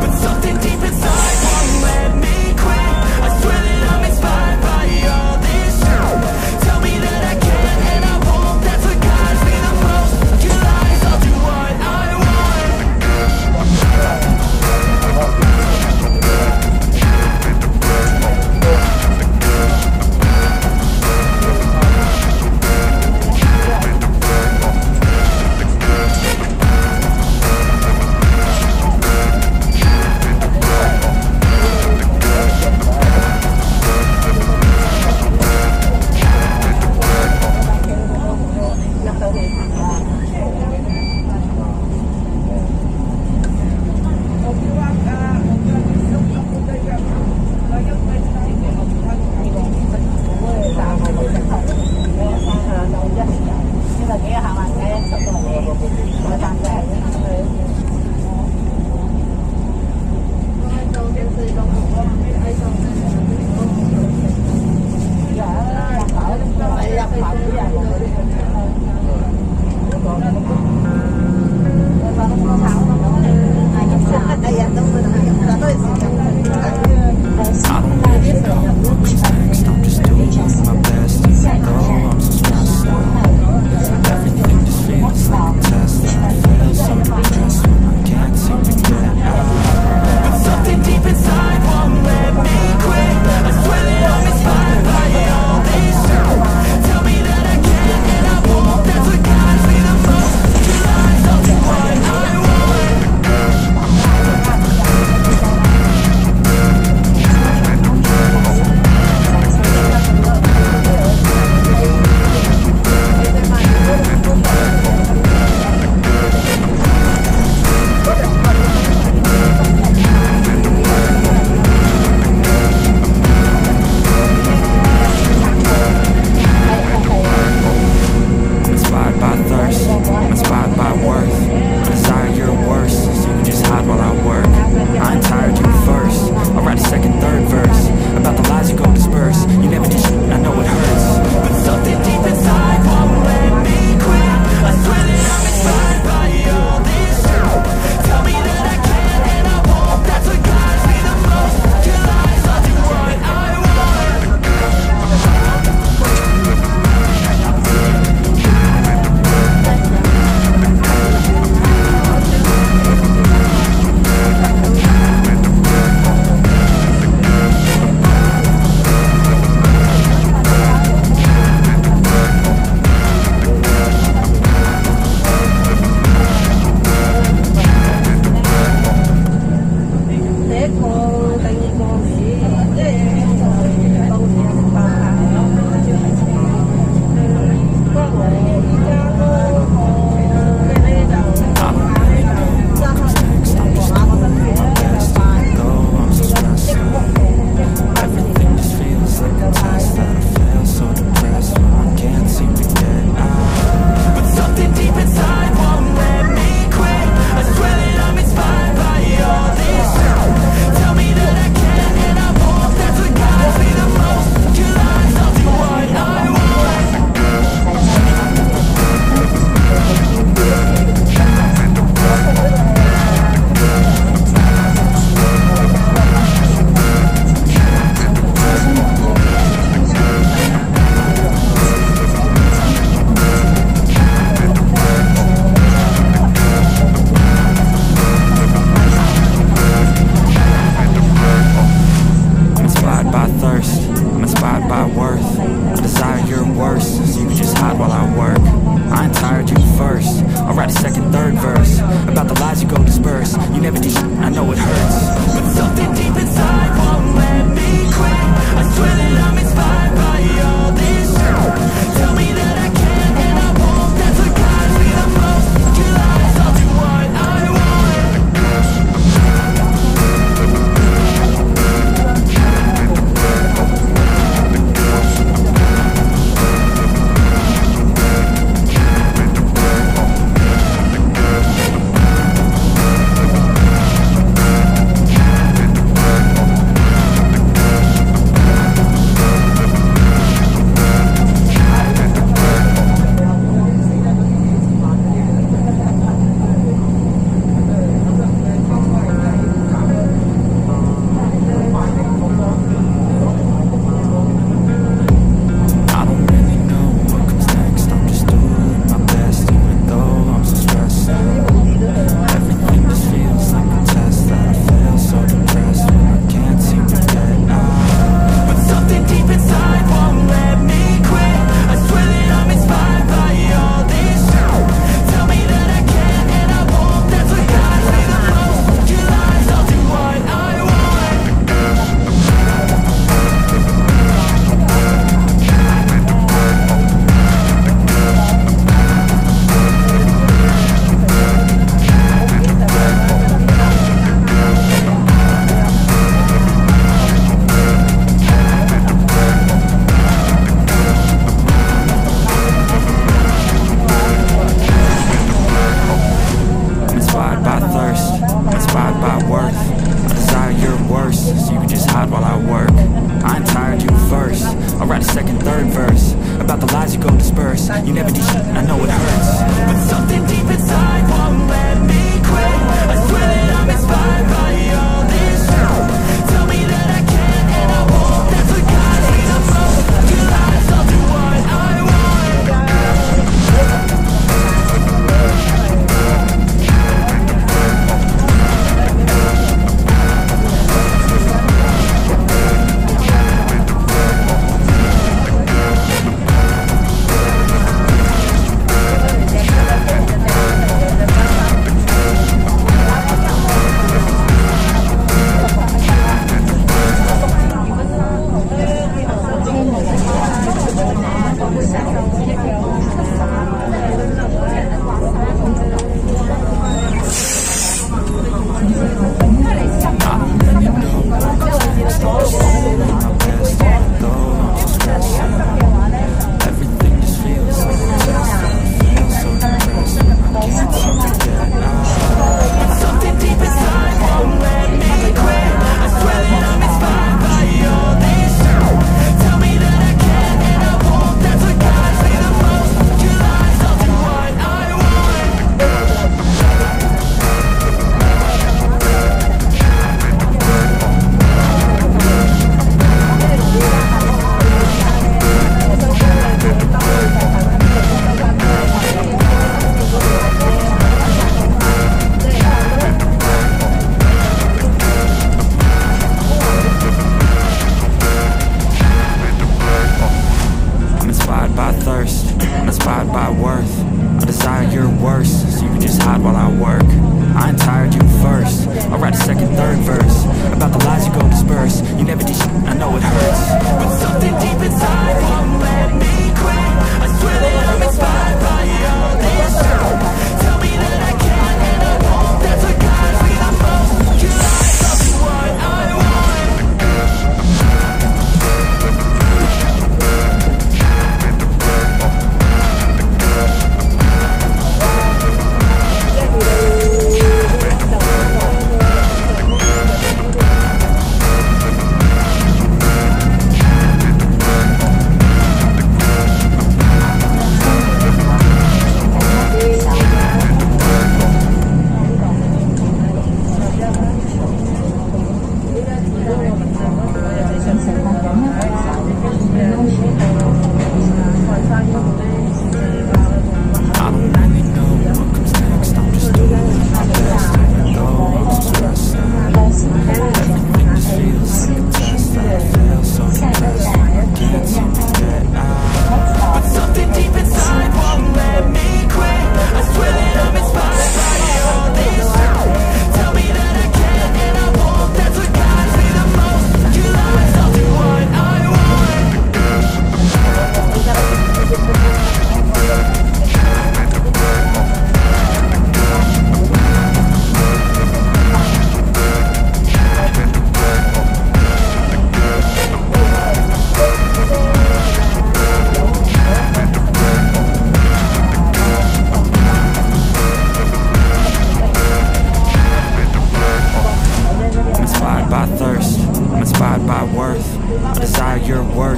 But something deep